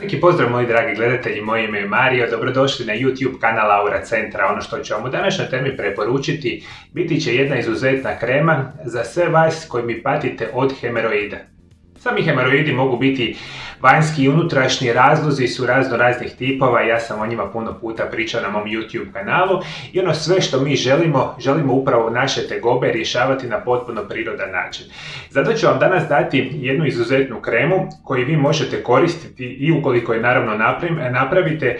Veliki pozdrav moji dragi gledatelji, moje ime je Mario, dobrodošli na YouTube kanal Aura Centra. Ono što ću vam u današnjoj temi preporučiti biti će jedna izuzetna krema za sve vas koji mi patite od hemeroida. Sami hemoroidi mogu biti vanjski i unutrašnji razlozi su razno raznih tipova, ja sam o njima puno puta pričao na mom YouTube kanalu i ono sve što mi želimo, želimo upravo naše tegobe rješavati na potpuno prirodan način. Zato ću vam danas dati jednu izuzetnu kremu koju vi možete koristiti i ukoliko je naravno napravite, e,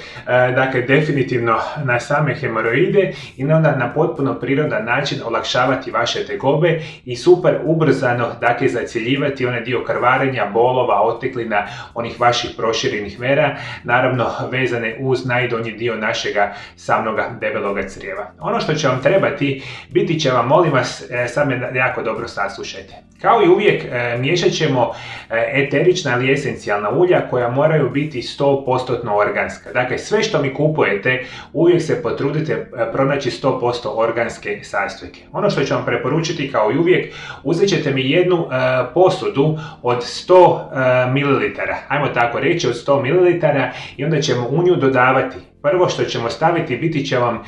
dakle definitivno na same hemoroide i onda na potpuno prirodan način olakšavati vaše tegobe i super ubrzano dakle zacjeljivati onaj dio krvarenja, bolova, oteklina, onih vaših proširenih mera, naravno vezane uz najdonji dio našega samnoga debeloga crijeva. Ono što će vam trebati, biti će vam, molim vas, e, sad me jako dobro saslušajte. Kao i uvijek, e, miješat ćemo e, eterična ili esencijalna ulja koja moraju biti 100% organska. Dakle, sve što mi kupujete, uvijek se potrudite pronaći 100% organske sastojke. Ono što ću vam preporučiti, kao i uvijek, uzet ćete mi jednu posudu od 100 ml ajmo tako reći, od 100 ml i onda ćemo u nju dodavati. Prvo što ćemo staviti biti će vam e,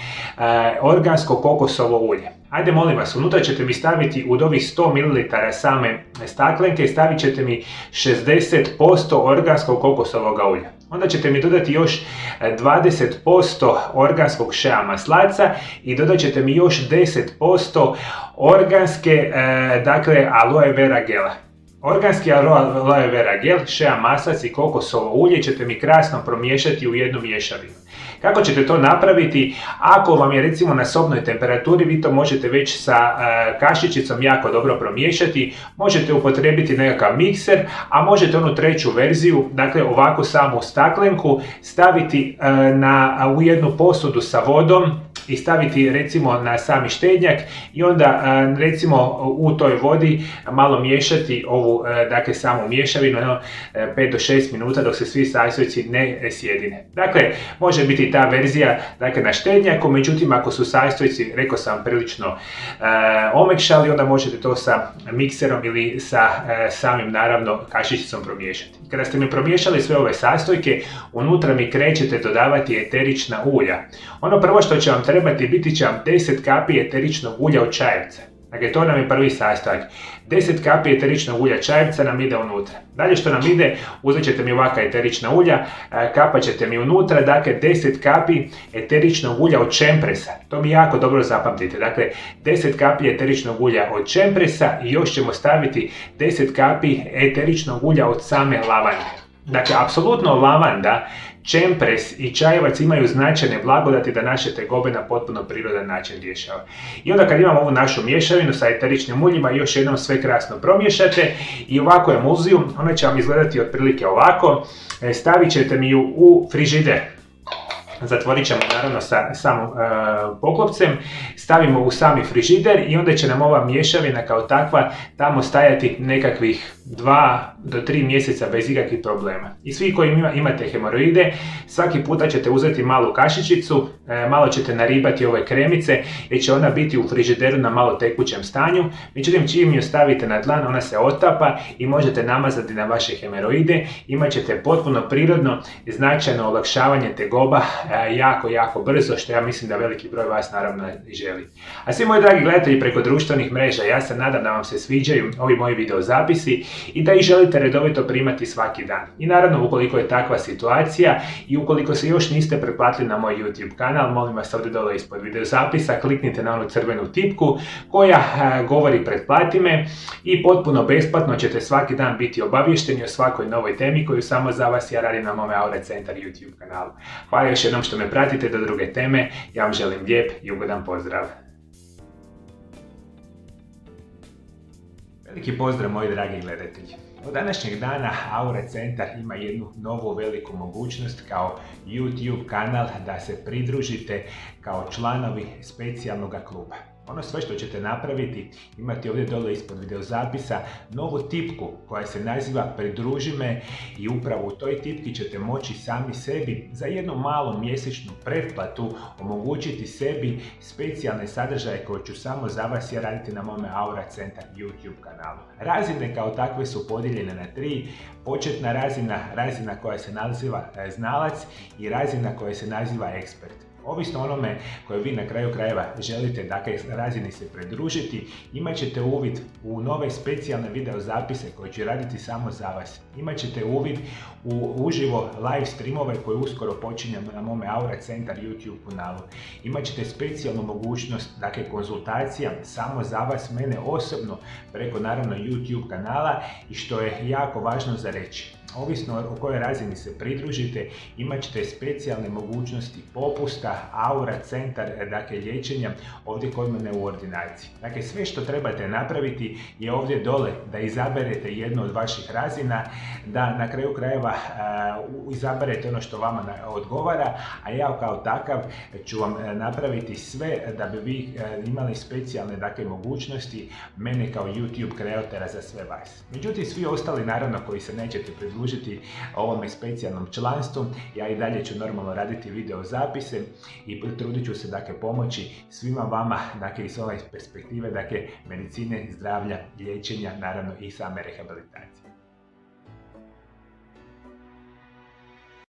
organsko kokosovo ulje. Ajde molim vas, unutra ćete mi staviti od ovih 100 ml same staklenke, stavit ćete mi 60% organskog kokosovog ulja. Onda ćete mi dodati još 20% e, organskog šeja maslaca i dodat ćete mi još 10% organske, e, dakle, aloe vera gela. Organski aloe vera gel, šeja maslac i kokosovo ulje ćete mi krasno promiješati u jednu mješavinu. Kako ćete to napraviti? Ako vam je recimo na sobnoj temperaturi, vi to možete već sa e, kašičicom jako dobro promiješati. Možete upotrebiti nekakav mikser, a možete onu treću verziju, dakle ovako samu staklenku, staviti e, na, u jednu posudu sa vodom, i staviti recimo na sami štednjak i onda recimo u toj vodi malo miješati ovu dakle samu mješavinu 5 do 6 minuta dok se svi sastojci ne sjedine. Dakle, može biti ta verzija dakle na štednjaku, međutim ako su sastojci, rekao sam, prilično omekšali, onda možete to sa mikserom ili sa samim naravno kašičicom promiješati. Kada ste mi promiješali sve ove sastojke, unutra mi krećete dodavati eterična ulja. Ono prvo što će vam trebati biti će vam 10 kapi eteričnog ulja od čajevca. Dakle, to nam je prvi sastojak. 10 kapi eteričnog ulja čajevca nam ide unutra. Dalje što nam ide, uzet ćete mi ovakva eterična ulja, e, kapat ćete mi unutra, dakle 10 kapi eteričnog ulja od čempresa. To mi jako dobro zapamtite. Dakle, 10 kapi eteričnog ulja od čempresa i još ćemo staviti 10 kapi eteričnog ulja od same lavande. Dakle, apsolutno lavanda čempres i čajevac imaju značajne blagodati da naše tegobe na potpuno prirodan način rješava. I onda kad imamo ovu našu mješavinu sa eteričnim uljima, još jednom sve krasno promiješate i ovako emulziju, ona će vam izgledati otprilike ovako. E, stavit ćete mi ju u frižider zatvorit ćemo naravno sa samom e, poklopcem, stavimo u sami frižider i onda će nam ova mješavina kao takva tamo stajati nekakvih 2 do 3 mjeseca bez ikakvih problema. I svi koji imate hemoroide, svaki puta ćete uzeti malu kašičicu, e, malo ćete naribati ove kremice jer će ona biti u frižideru na malo tekućem stanju, međutim čim ju stavite na dlan ona se otapa i možete namazati na vaše hemoroide, imat ćete potpuno prirodno značajno olakšavanje tegoba E, jako, jako brzo, što ja mislim da veliki broj vas naravno i želi. A svi moji dragi gledatelji preko društvenih mreža, ja se nadam da vam se sviđaju ovi moji video zapisi i da ih želite redovito primati svaki dan. I naravno, ukoliko je takva situacija i ukoliko se još niste pretplatili na moj YouTube kanal, molim vas ovdje dole ispod video zapisa, kliknite na onu crvenu tipku koja e, govori pretplati me i potpuno besplatno ćete svaki dan biti obavješteni o svakoj novoj temi koju samo za vas ja radim na mome Aure Centar YouTube kanalu. Hvala još jednom što me pratite do druge teme. Ja vam želim lijep i ugodan pozdrav. Veliki pozdrav moji dragi gledatelji. Od današnjeg dana Aure Centar ima jednu novu veliku mogućnost kao YouTube kanal da se pridružite kao članovi specijalnog kluba. Ono sve što ćete napraviti, imati ovdje dole ispod videozapisa novu tipku koja se naziva Pridruži me i upravo u toj tipki ćete moći sami sebi za jednu malu mjesečnu pretplatu omogućiti sebi specijalne sadržaje koje ću samo za vas ja raditi na mome Aura Centar YouTube kanalu. Razine kao takve su podijeljene na tri. Početna razina, razina koja se naziva e, znalac i razina koja se naziva ekspert. Ovisno onome koje vi na kraju krajeva želite dakle razini se pridružiti, imat ćete uvid u nove specijalne video zapise koje će raditi samo za vas. Imat ćete uvid u uživo live streamove koje uskoro počinjemo na mome Aura Centar YouTube kanalu. Imat ćete specijalnu mogućnost dakle konzultacija samo za vas, mene osobno preko naravno YouTube kanala i što je jako važno za reći Ovisno o kojoj razini se pridružite, imat ćete specijalne mogućnosti popusta, aura, centar, dakle liječenja ovdje kod mene u ordinaciji. Dakle, sve što trebate napraviti je ovdje dole da izaberete jednu od vaših razina, da na kraju krajeva izaberete ono što vama odgovara, a ja kao takav ću vam e, napraviti sve da bi vi e, imali specijalne dakle, mogućnosti mene kao YouTube kreatora za sve vas. Međutim, svi ostali naravno koji se nećete pridružiti pridružiti ovome specijalnom članstvu. Ja i dalje ću normalno raditi video zapise i trudit ću se dakle pomoći svima vama dakle iz ove perspektive dakle medicine, zdravlja, liječenja, naravno i same rehabilitacije.